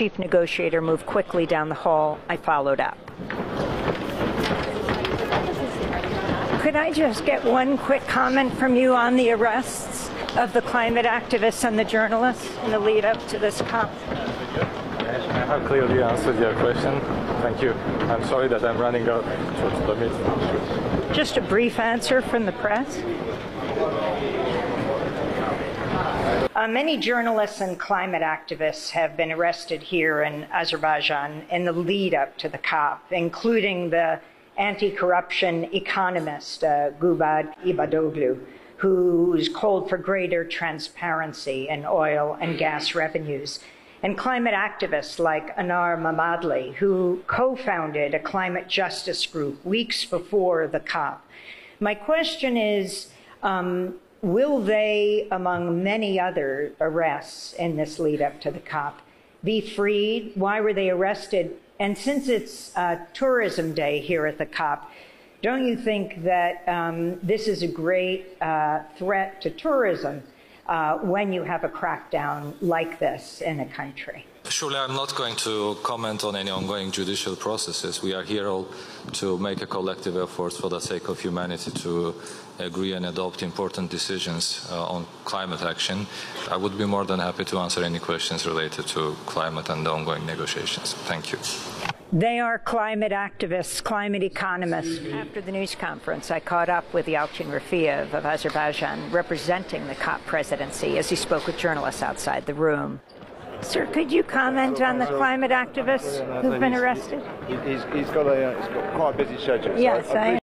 chief negotiator moved quickly down the hall, I followed up. Could I just get one quick comment from you on the arrests of the climate activists and the journalists in the lead up to this COP? I have clearly answered your question. Thank you. I'm sorry that I'm running out of the meeting. Just a brief answer from the press. Uh, many journalists and climate activists have been arrested here in Azerbaijan in the lead up to the COP, including the anti corruption economist uh, Gubad Ibadoglu, who's called for greater transparency in oil and gas revenues, and climate activists like Anar Mammadli, who co founded a climate justice group weeks before the COP. My question is um, will they, among many other arrests in this lead up to the COP, be freed? Why were they arrested? And since it's uh, Tourism Day here at the COP, don't you think that um, this is a great uh, threat to tourism uh, when you have a crackdown like this in a country? Surely I'm not going to comment on any ongoing judicial processes. We are here all to make a collective effort for the sake of humanity to agree and adopt important decisions uh, on climate action. I would be more than happy to answer any questions related to climate and the ongoing negotiations. Thank you. They are climate activists, climate economists. After the news conference, I caught up with Yalcin Rafiev of Azerbaijan, representing the COP presidency, as he spoke with journalists outside the room. Sir, could you comment on the climate activists who've been arrested? He's, he's got a, he's got quite a busy schedule. Yes, I